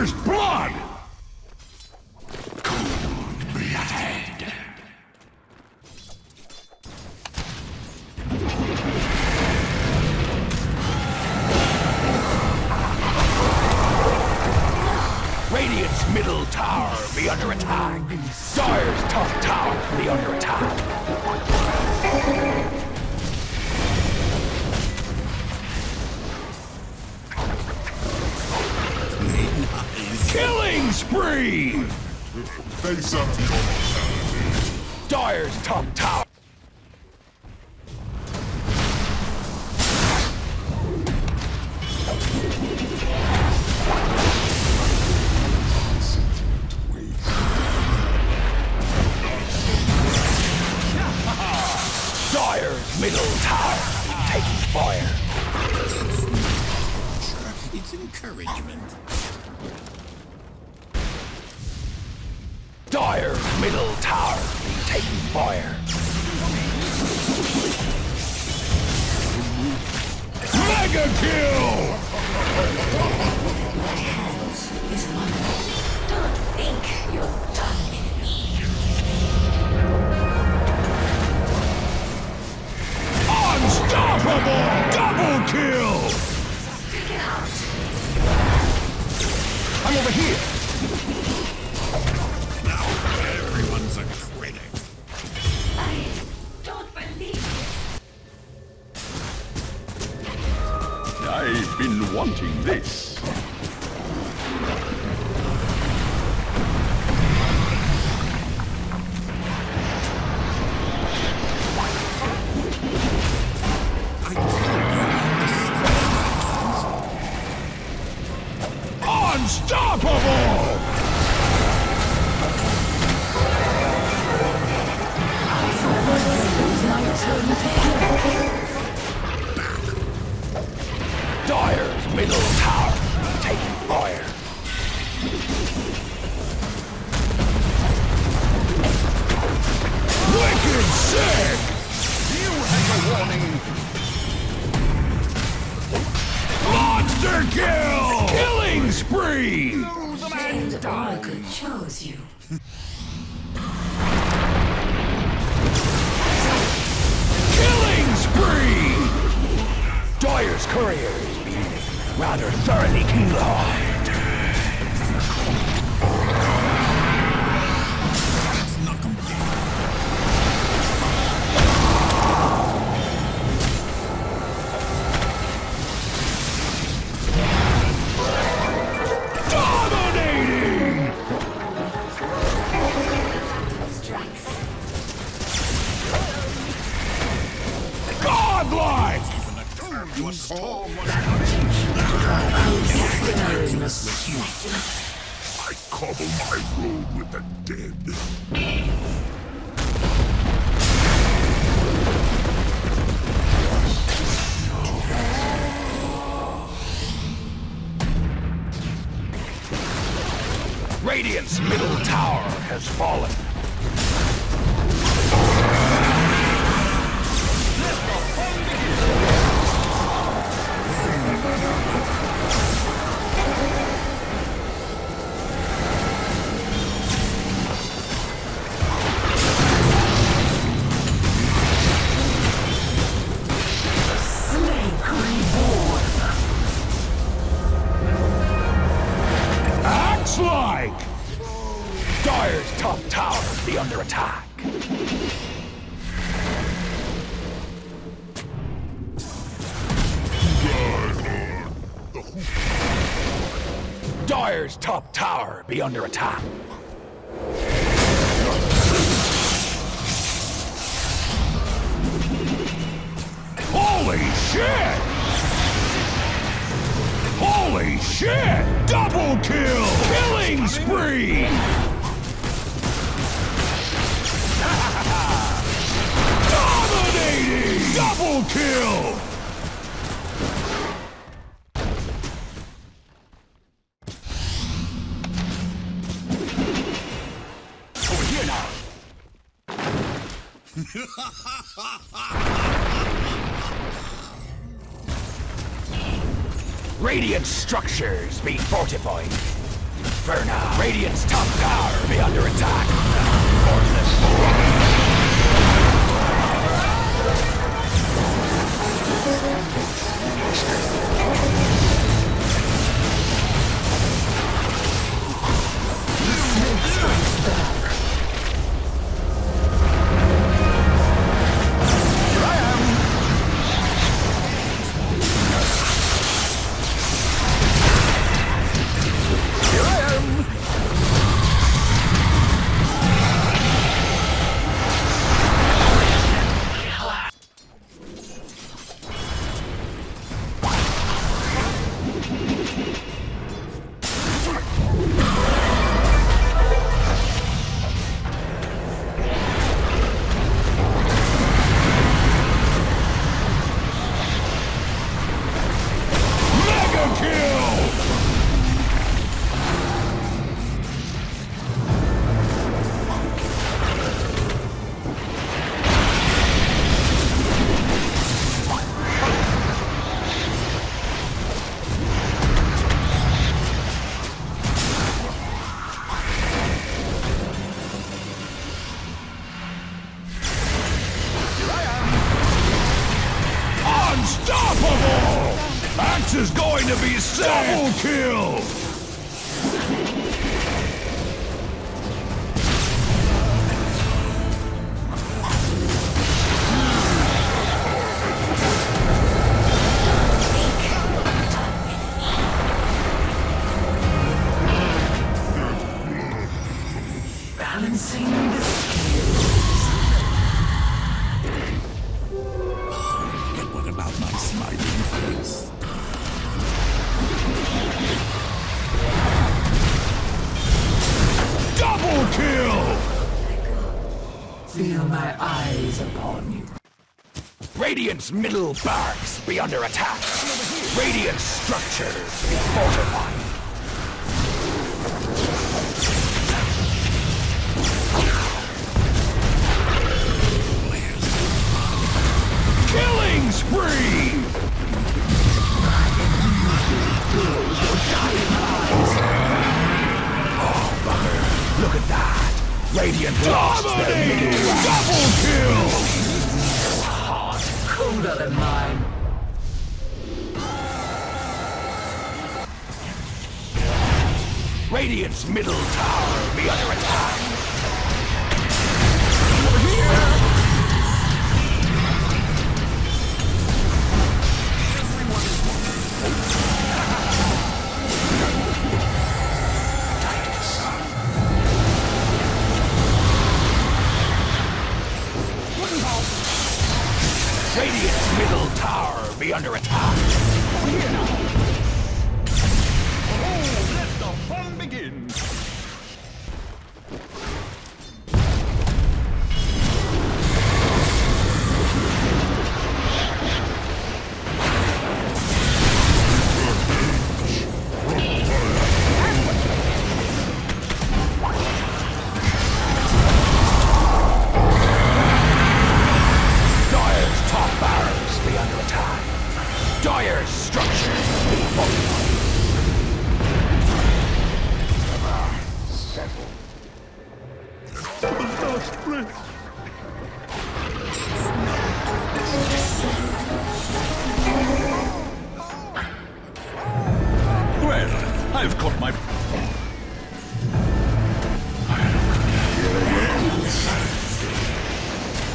blood! Bloodhead. Radiant's middle tower be under attack. Dire's top tower be under attack. Killing spree! Face up to your mortality. Dire's top tower. Dire's middle tower taking fire. It's encouragement. Dire's middle tower taking fire. Mega kill! Don't think you're done with me. Unstoppable! Double kill! I'm over here. Wanting this. Spree! That Oracle chose you. Killing spree! Dire's couriers be rather thoroughly keylogged. Godlike! Even a turd was. I cobble my road with the dead. Radiant's middle tower has fallen. Dire's top tower be under attack. Holy shit! Holy shit! Double kill! Killing spree! Dominating! Double kill! Here now. Radiant structures be fortified. Suffer now. Radiant's top tower be under attack. Fortress. Going to be double kill! Balancing the Radiant's middle barracks be under attack. Radiant structures be fortified. Killing spree! Oh, bugger. Look at that. Radiant lost their middle Double kill! Heart than mine. Radiant's middle tower be under attack. Radiant's middle tower be under attack. Well, I've caught my.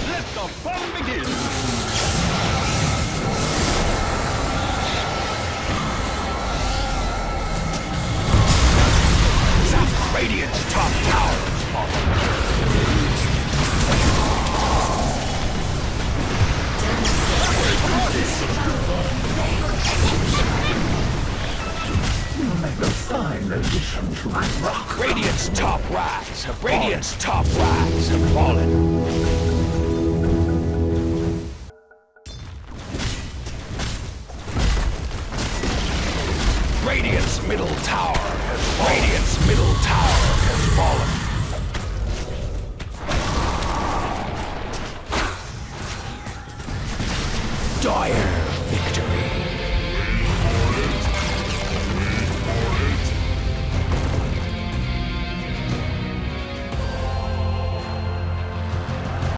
Let the fun begin. Radiant's top rats have Radiant's top rats have fallen.